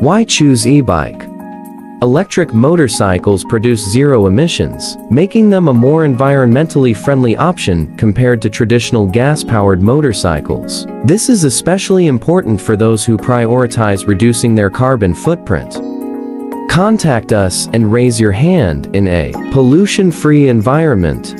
Why choose e-bike? Electric motorcycles produce zero emissions, making them a more environmentally friendly option compared to traditional gas-powered motorcycles. This is especially important for those who prioritize reducing their carbon footprint. Contact us and raise your hand in a pollution-free environment.